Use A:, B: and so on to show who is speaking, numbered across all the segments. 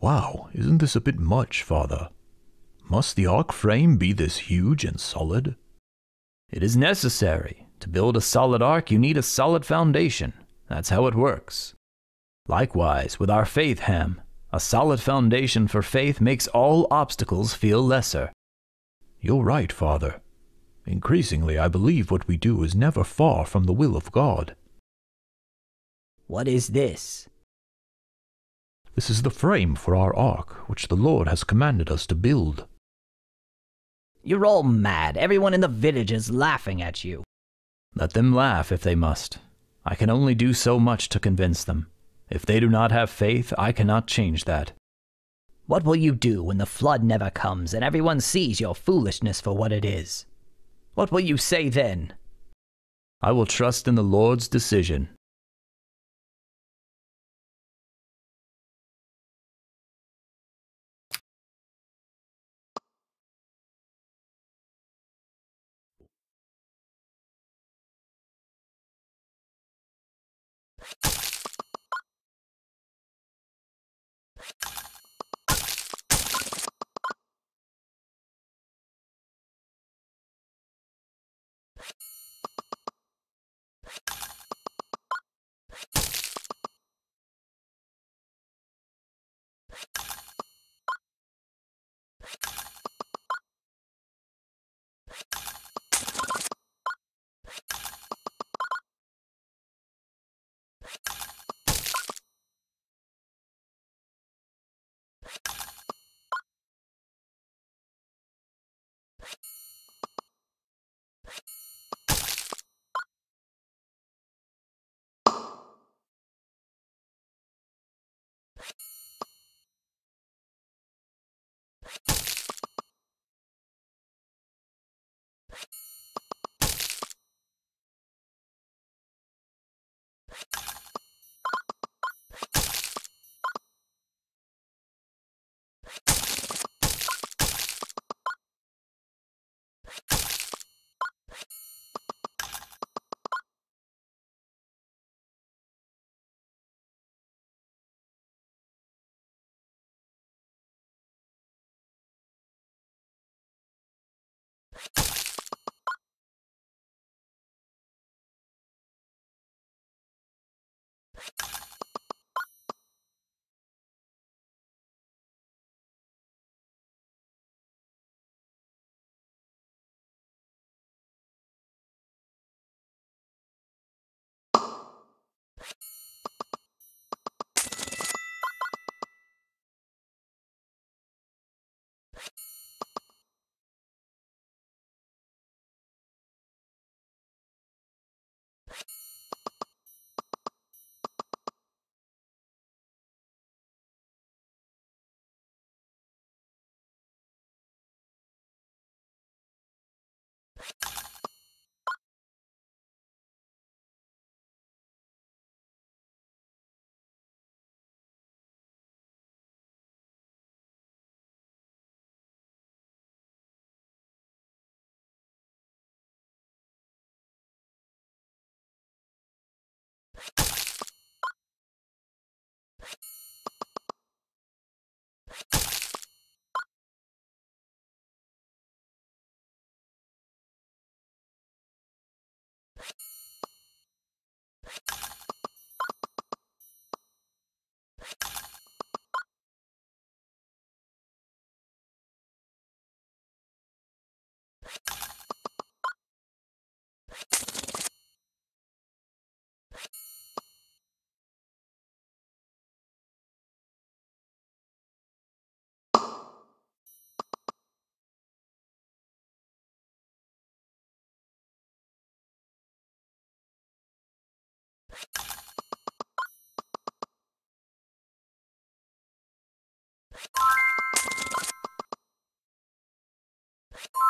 A: Wow, isn't this a bit much, Father? Must the ark frame be this huge and solid?
B: It is necessary. To build a solid ark, you need a solid foundation. That's how it works. Likewise, with our faith, Ham, a solid foundation for faith makes all obstacles feel lesser.
A: You're right, Father. Increasingly, I believe what we do is never far from the will of God.
C: What is this?
A: This is the frame for our ark, which the Lord has commanded us to build.
C: You're all mad. Everyone in the village is laughing at you.
B: Let them laugh if they must. I can only do so much to convince them. If they do not have faith, I cannot change that.
C: What will you do when the flood never comes and everyone sees your foolishness for what it is? What will you say then?
B: I will trust in the Lord's decision.
D: you you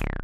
D: you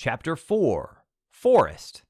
B: Chapter 4 Forest